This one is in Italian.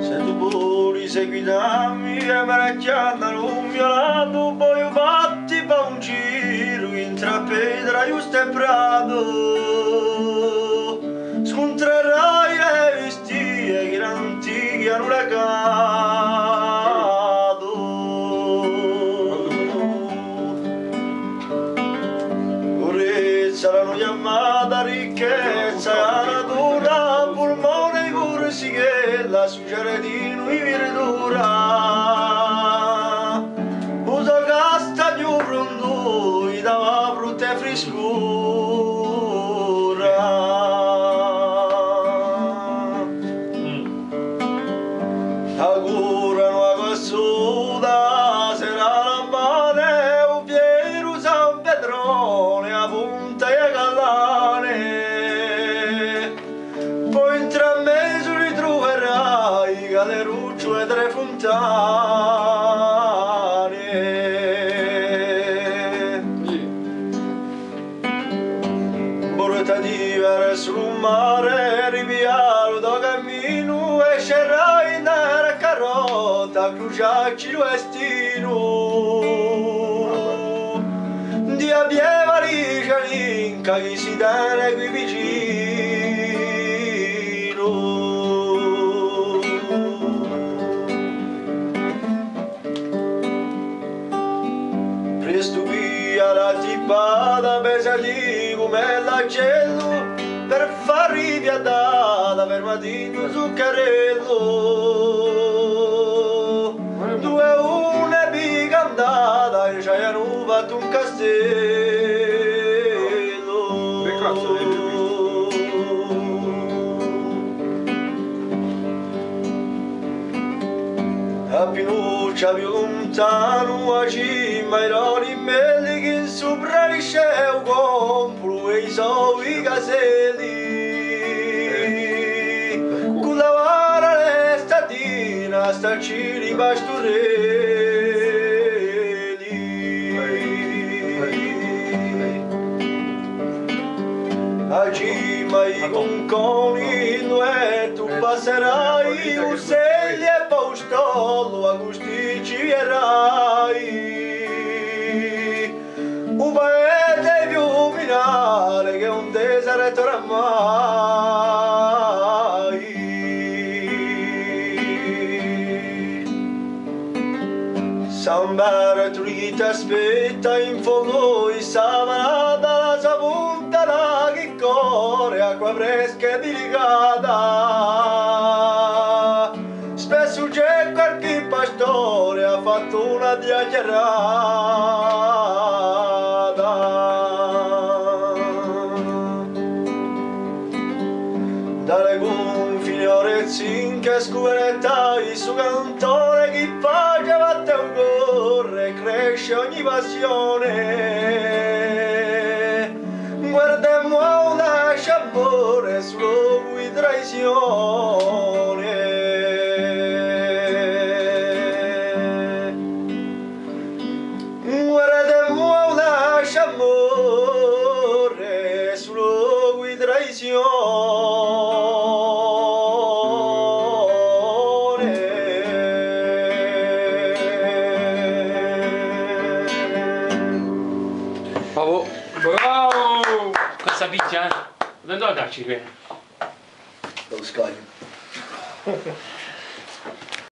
Se tu puri seguitami e maracchiando un mio lato poi fatti pa un giro intra pedra giusto e prato. Scontrerai la succere di noi verdura uso casta più pronto i dava brutta frescura. Augurano a cossuda sarà la mane o Piero San Pedrone a punta e a gallane poi tra Galeruccio e tre fontane portati verso il mare, riviaro da cammino e scerai nella carota, cruciacci il destino. Di abbieva licia l'inca che si tiene qui vicino. Via la tippata pesati come l'acello per far ripiattata per mattino zuccherello. Due una picantata e ci hanno fatto un castello Çabi umtan uaji mairori meligin subrari sheu gom pruei zovi gazeli Kulavara restatina sta ciri bastureli. Aji mai gonconi nuetu passerai useglie e postolo a gusti ci vierai un paese più minare che un deserto oramai. Bertoli ti aspetta in fondo e savanata la sua punta la che corre acqua fresca e delicata spesso c'è qualche pastore ha fatto una diachiarata dalle gonfie orecchie che scuveretta il suo cantore che pace batte un corre cresce ogni passione. Guardiamo lascia amore solo cui traizione Bravo. Bravo! Questa picchia, eh? Non devo darci qui. Lo scoglio